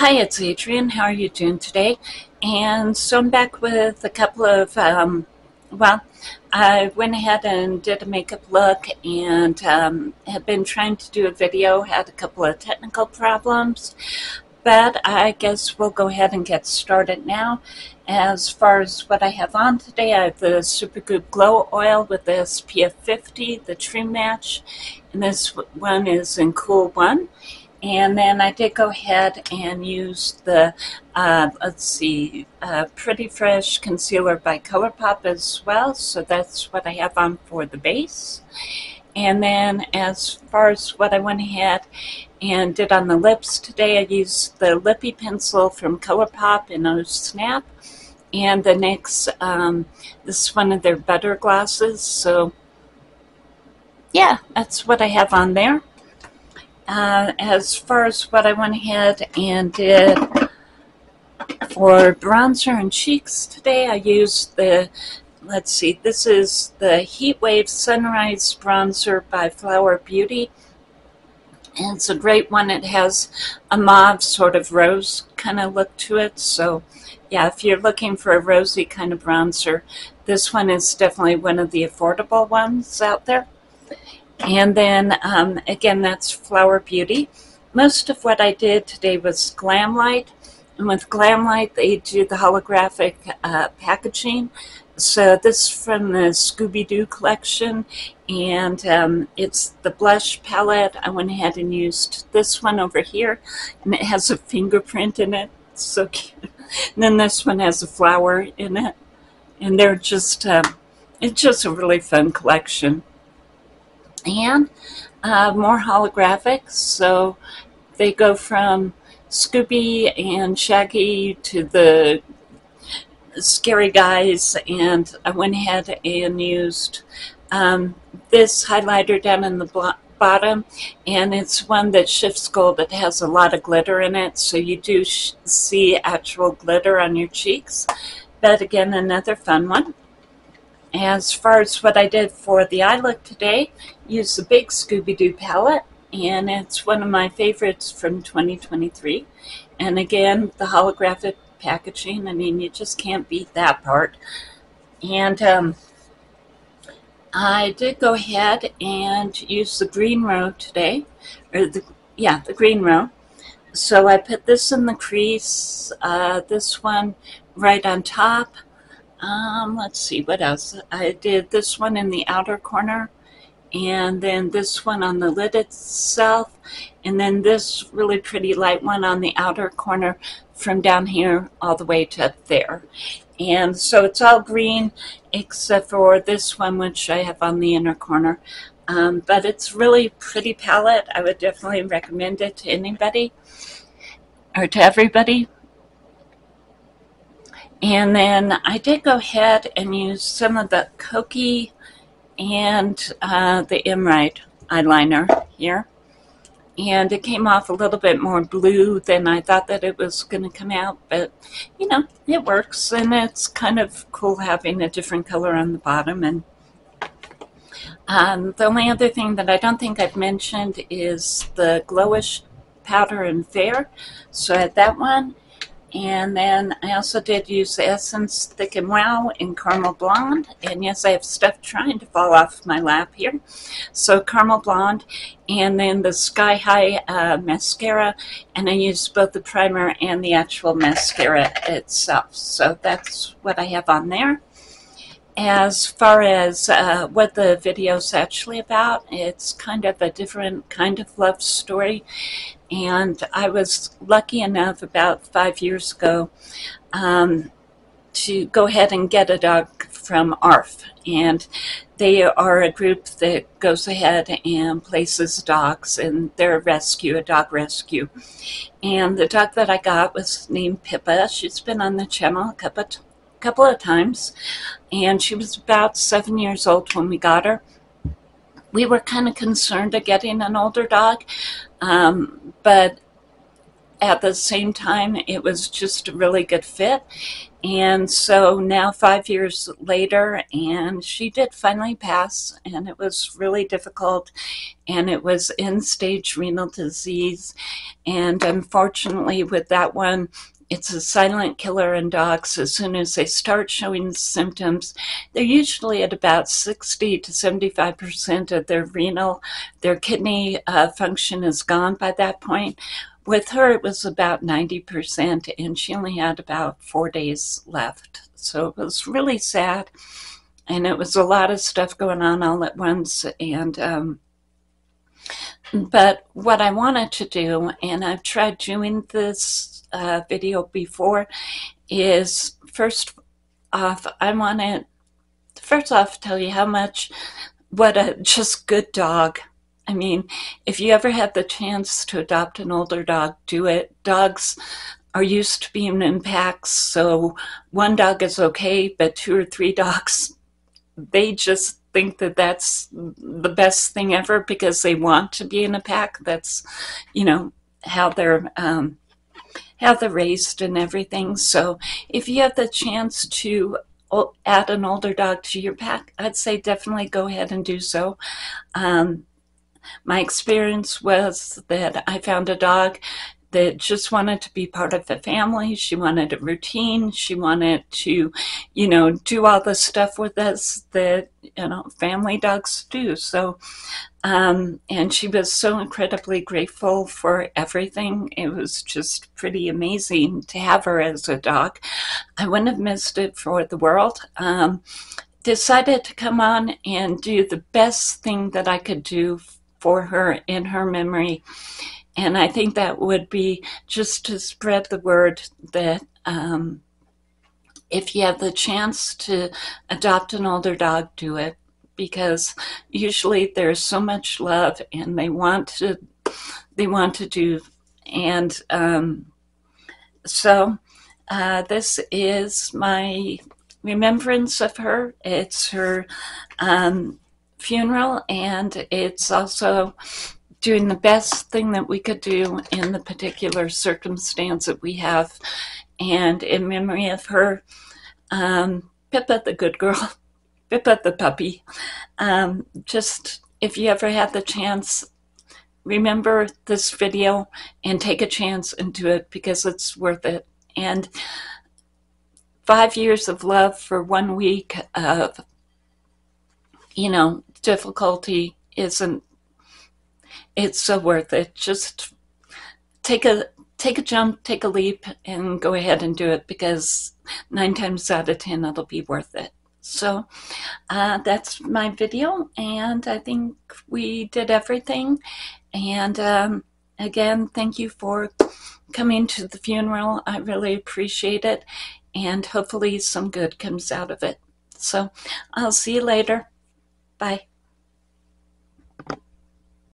Hi, it's Adrian. How are you doing today? And so I'm back with a couple of, um, well, I went ahead and did a makeup look and um, have been trying to do a video, had a couple of technical problems, but I guess we'll go ahead and get started now. As far as what I have on today, I have the Supergoop Glow Oil with the SPF 50, the True Match, and this one is in Cool 1. And then I did go ahead and use the, uh, let's see, uh, Pretty Fresh Concealer by ColourPop as well. So that's what I have on for the base. And then as far as what I went ahead and did on the lips today, I used the Lippy Pencil from ColourPop in O Snap. And the next, um, this is one of their butter glosses. So yeah, that's what I have on there. Uh, as far as what I went ahead and did for bronzer and cheeks today, I used the, let's see, this is the Heat Wave Sunrise Bronzer by Flower Beauty. And it's a great one. It has a mauve sort of rose kind of look to it. So yeah, if you're looking for a rosy kind of bronzer, this one is definitely one of the affordable ones out there. And then um, again, that's Flower Beauty. Most of what I did today was Glamlite. And with Glamlite, they do the holographic uh, packaging. So this is from the Scooby-Doo collection, and um, it's the blush palette. I went ahead and used this one over here, and it has a fingerprint in it. It's so cute. And then this one has a flower in it, and they're just, um, it's just a really fun collection and uh, more holographic. So they go from Scooby and Shaggy to the scary guys, and I went ahead and used um, this highlighter down in the bottom, and it's one that shifts gold. It has a lot of glitter in it, so you do see actual glitter on your cheeks. But again, another fun one. As far as what I did for the eye look today, use the big Scooby-Doo palette, and it's one of my favorites from 2023. And again, the holographic packaging, I mean, you just can't beat that part. And um, I did go ahead and use the green row today, or the, yeah, the green row. So I put this in the crease, uh, this one right on top, um, let's see, what else? I did this one in the outer corner, and then this one on the lid itself, and then this really pretty light one on the outer corner from down here all the way to up there. And so it's all green except for this one, which I have on the inner corner. Um, but it's really pretty palette. I would definitely recommend it to anybody or to everybody. And then I did go ahead and use some of the Kokie and uh, the Emerald eyeliner here. And it came off a little bit more blue than I thought that it was going to come out. But, you know, it works. And it's kind of cool having a different color on the bottom. And um, the only other thing that I don't think I've mentioned is the Glowish Powder and Fair. So I had that one. And then I also did use Essence Thick and Wow in Caramel Blonde. And yes, I have stuff trying to fall off my lap here. So Caramel Blonde and then the Sky High uh, mascara. And I used both the primer and the actual mascara itself. So that's what I have on there. As far as uh, what the video is actually about, it's kind of a different kind of love story. And I was lucky enough about five years ago um, to go ahead and get a dog from ARF. And they are a group that goes ahead and places dogs, and they're a rescue, a dog rescue. And the dog that I got was named Pippa. She's been on the channel a couple of, couple of times, and she was about seven years old when we got her we were kind of concerned of getting an older dog, um, but at the same time, it was just a really good fit. And so now, five years later, and she did finally pass, and it was really difficult. And it was end stage renal disease. And unfortunately, with that one, it's a silent killer in dogs. As soon as they start showing symptoms, they're usually at about 60 to 75% of their renal, their kidney uh, function is gone by that point. With her, it was about 90%, and she only had about four days left. So it was really sad. And it was a lot of stuff going on all at once. And, um, but what I wanted to do, and I've tried doing this uh, video before is first off, I want to first off tell you how much, what a just good dog. I mean, if you ever have the chance to adopt an older dog, do it. Dogs are used to being in packs, so one dog is okay, but two or three dogs, they just think that that's the best thing ever because they want to be in a pack. That's, you know, how they're um, have the raised and everything. So if you have the chance to add an older dog to your pack, I'd say definitely go ahead and do so. Um, my experience was that I found a dog that just wanted to be part of the family. She wanted a routine. She wanted to, you know, do all the stuff with us that, you know, family dogs do. So, um, and she was so incredibly grateful for everything. It was just pretty amazing to have her as a dog. I wouldn't have missed it for the world. Um, decided to come on and do the best thing that I could do for her in her memory and I think that would be just to spread the word that um, if you have the chance to adopt an older dog, do it. Because usually there's so much love and they want to they want to do and um, so uh, this is my remembrance of her. It's her um, funeral and it's also doing the best thing that we could do in the particular circumstance that we have. And in memory of her, um, Pippa the good girl, Pippa the puppy, um, just if you ever have the chance, remember this video and take a chance and do it because it's worth it. And five years of love for one week of, you know, difficulty isn't it's so worth it. Just take a take a jump, take a leap, and go ahead and do it because nine times out of ten it'll be worth it. So uh, that's my video, and I think we did everything. And um, again, thank you for coming to the funeral. I really appreciate it, and hopefully some good comes out of it. So I'll see you later. Bye.